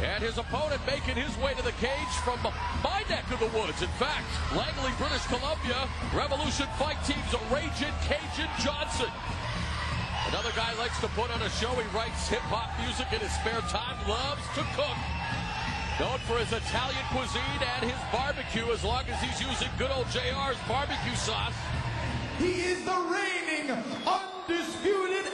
And his opponent making his way to the cage from my neck of the woods. In fact, Langley, British Columbia, Revolution Fight Team's a Raging Kajan Johnson. Another guy likes to put on a show. He writes hip-hop music in his spare time, loves to cook. Known for his Italian cuisine and his barbecue as long as he's using good old JR's barbecue sauce. He is the reigning, undisputed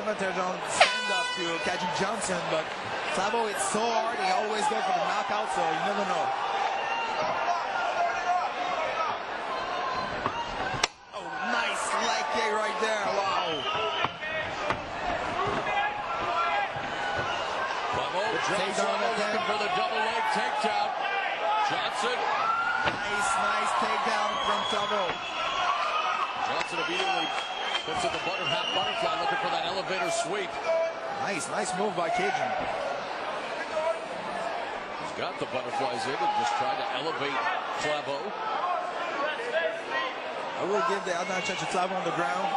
advantage on stand-up to Kajan Johnson, but Clavo hits so hard, he always go for the knockout, so you never know. Oh, nice leg kick right there, wow. Clavo drops level, looking for the double leg takedown. Johnson, Nice, nice takedown from Clavo. Johnson immediately puts in the butter half butterfly, looking for that elevator sweep. Nice, nice move by Kajan. He's got the butterflies in and just trying to elevate Clavo. I will give the to Clavo on the ground,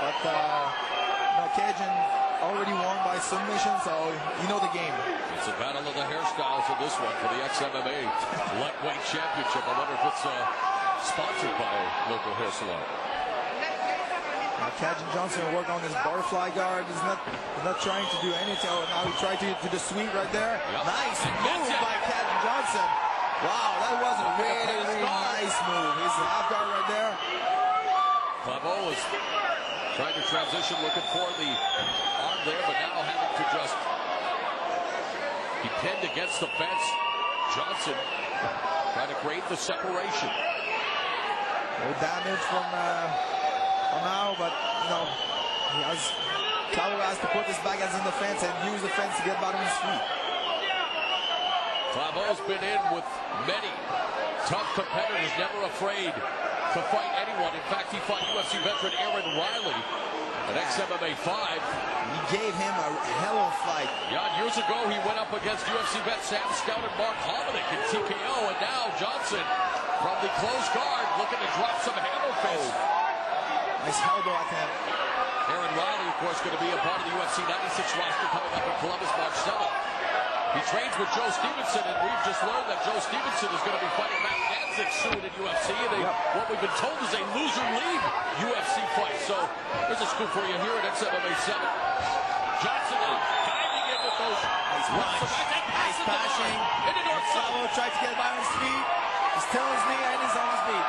but uh, you know, Kajan already won by submission, so you know the game. It's a battle of the hairstyles in this one for the XMMA lightweight championship. I wonder if it's uh, sponsored by local hair salon. Now Kajan Johnson will work on his butterfly guard. He's not, he's not trying to do anything. Oh, now he tried to do the sweep right there. Yep. Nice And move by Kajan Johnson. Wow, that was a really, really nice move. He's half guard right there. Clavo was trying to transition, looking for the arm there, but now having to just be pinned against the fence. Johnson trying to create the separation. No damage from uh, now, but you know, he has has to put his back as in the fence and use the fence to get back on his feet. Clavo's been in with many tough competitors, never afraid to fight anyone. In fact, he fought UFC veteran Aaron Riley at XMMA 5. He gave him a hell of a fight. Yeah, years ago he went up against UFC vet Sam Stout and Mark Hominick in TKO, and now Johnson from the close guard looking to drop some hammer fist. Oh. Nice elbow attempt. Aaron Riley, of course, going to be a part of the UFC 96 roster coming up in Columbus, March 7th. He trains with Joe Stevenson, and we've just learned that Joe Stevenson is going to be fighting Mac Danzig soon in UFC. They, Yep. What we've been told is a loser leave UFC fight. So there's a scoop for you here at XMMA 7. Johnson uh, diving in with those Nice left punch. to right. That Nice the bashing. Into north side. Tried to get by on his feet. He's still on his knee and he's on his feet.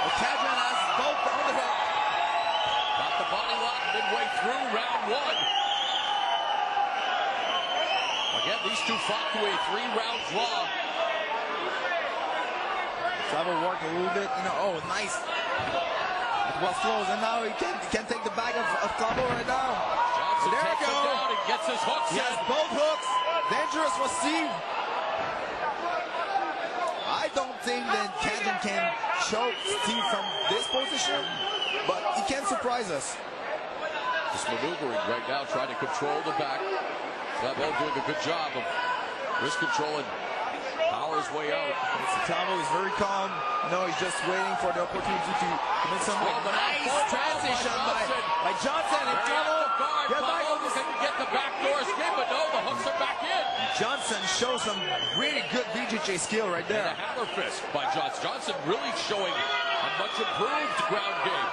But Cajun has both on the hook. Got the body lock midway through round one. Again, these two fought to a three-round draw. Clavo worked a little bit, you know. Oh, nice. It was close, and now he can, he can take the back of, of Clavo right now. Johnson There takes go. down and gets his hooks He has both hooks. Dangerous Steve. I don't think that Kajan can choke Steve from this position, but he can surprise us. Just maneuvering right now, trying to control the back. Clavo doing a good job of wrist control and power his way out. Clavo is very calm. No, he's just waiting for the opportunity to commit some Oh, nice transition by by, Johnson. by Johnson and Very Clavo. guard. Get back Clavo on this. get the backdoor escape, but no, the hooks are back in. Johnson shows some really good BJJ skill right And there. a hammer fist by Johnson. Johnson really showing a much improved ground game.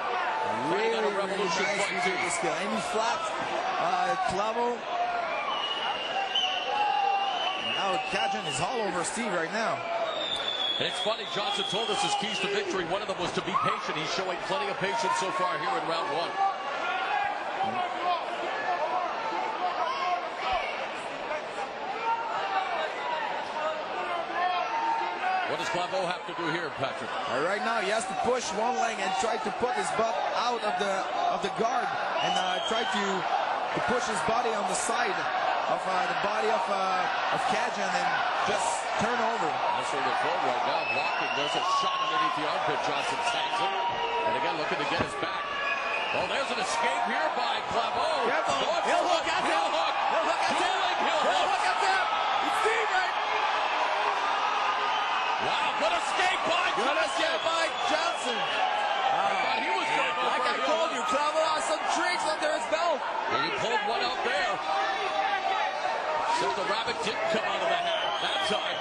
Really, Fighting out really Revolution nice BJJ Team. skill. And he flaps uh, Clavo. Now Kajan is all over Steve right now. And it's funny, Johnson told us his keys to victory. One of them was to be patient. He's showing plenty of patience so far here in round one. What does Clavo have to do here, Patrick? Right now, he has to push one leg and try to put his butt out of the of the guard and uh, try to to push his body on the side of uh, the body of uh, of Kajan and just turn over. Wrestling the phone right now, blocking. There's a shot underneath the armpit. Johnson tags him. And again, looking to get his back. Oh, there's an escape here by. Careful. Going Heel for hook the at heel him. hook. Heel hook at him. Dueling heel Heel hook. hook at him. It's Steve right. Wow, good escape by Good Johnson. escape by Johnson. Thought he was going to go Like for I a heel told hook. you, Clavo has some tricks under his belt. And he pulled one out there. Except the rabbit didn't come out of the hat that time.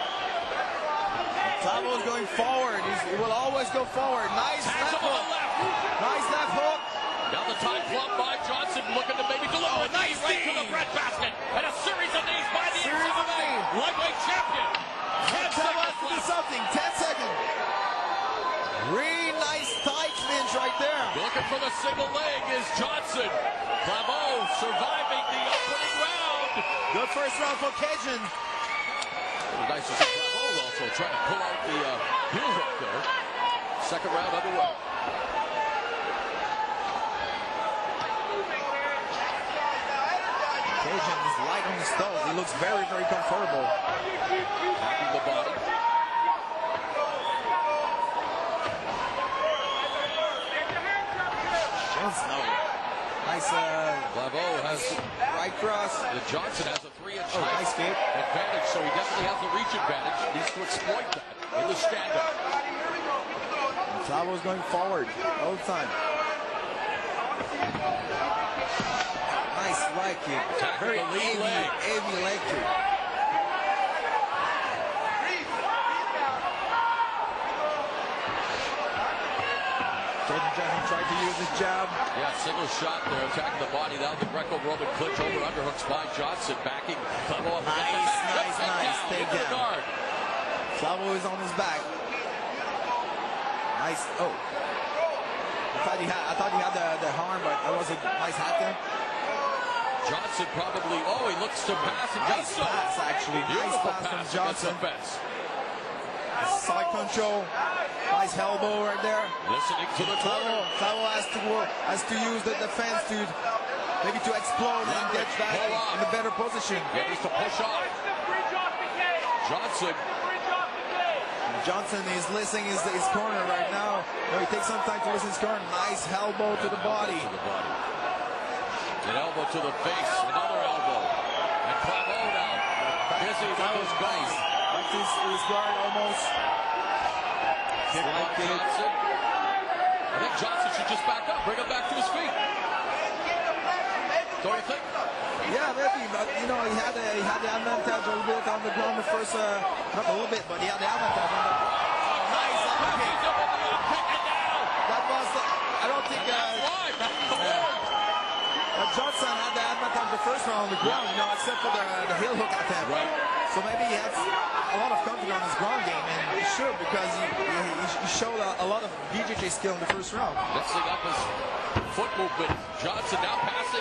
Clavo is going forward. He's, he will always go forward. Nice Tags left hook. left. Nice left hook. Now the time clock by Johnson looking to maybe deliver Oh, a nice right to the breadbasket. And a series of knees by the Series of knees. lightweight champion. Ten seconds to do left. something. 10 seconds. Really nice tight clinch right there. Looking for the single leg is Johnson. Clavo surviving the opening. Good first round for Kajan. Nice to see Clavo also trying to pull out the uh, heel hook there. Second round underway. Kajan is light on his toes. He looks very, very comfortable. Attacking the body. Johnson. Nice uh, Clavo has right cross. the Johnson has Oh, nice kick. advantage, so he definitely has the reach advantage. Needs to exploit that in the stand-up. Going forward all the time. Nice right kick. Very with the lead heavy, heavy leg kick. Kajan Johnson tried to his jab. Yeah, single shot there, attacking the body. Now the Greco-Roman clinch over underhooks by Johnson, backing Clavo up against the Nice, mat. nice, nice into the guard. Clavo is on his back. Nice. Oh. I thought he had, I thought he had the, the harm, but that was a nice hat there. Johnson probably, oh, he looks to pass and Nice does so. pass, actually. Nice Beautiful pass from pass against Johnson. Side control. Nice elbow right there. Listening to the Clavo, corner. Clavo has to work, has to use the defense to maybe to explode and get back in a better position. Needs to push off. Johnson, Johnson is listening his, his corner right now. No, he takes some time to listen his corner. Nice elbow to the body. To the body. An elbow to the face, another elbow. And Clavo now busy with his guys. Back to his, his guard almost. Kick by Slide kick. Johnson. I think Johnson should just back up, bring him back to his feet. Don't you think? Yeah, maybe, but you know, he had the, he had the advantage a little bit on the ground the first, uh, not a little bit, but he had the advantage. On the, oh, nice up kick. up with the up kick and now. That was, the, I don't think uh, live. That's the hold. uh, Johnson had the advantage the first round on the ground, you know, except for the, the heel hook attempt. Right. So maybe he has a lot of confidence on his ground game, and he should because he, he, he showed a, a lot of BJJ skill in the first round. Mixing up his foot movement. Johnson now passing.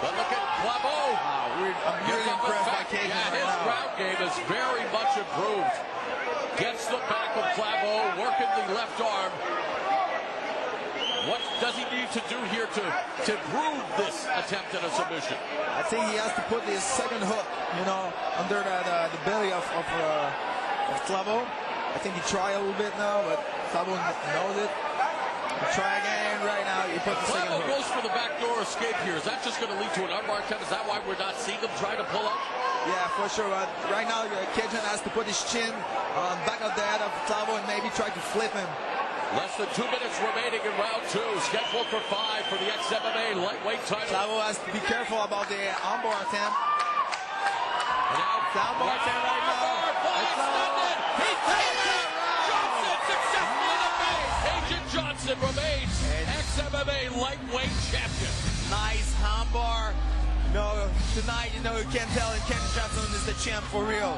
But look at Clavo. Wow, ah, we're, I'm really Gets impressed by. Kajan Yeah, right his now. ground game is very much improved. Gets the back of Clavo, working the left arm. What does he need to do here to, to prove this attempt at a submission? I think he has to put his second hook, you know, under the, the, the belly of of, uh, of Clavo. I think he tried a little bit now, but Clavo knows it. Try again right now. He put the second Clavo hook. goes for the backdoor escape here. Is that just going to lead to an armbar attempt? Is that why we're not seeing him trying to pull up? Yeah, for sure. Right now, uh, Kajan has to put his chin on back of the head of Clavo and maybe try to flip him. Less than two minutes remaining in round two. Scheduled for five for the XMMA lightweight title. Clavo has to be careful about the armbar attempt. And now Downbar attempt right now. Full extended. He's taken it. Johnson successful in the face. Kajan Johnson remains XMMA lightweight champion. Nice armbar. No, tonight, you know, you can't tell Ken Johnson is the champ for real.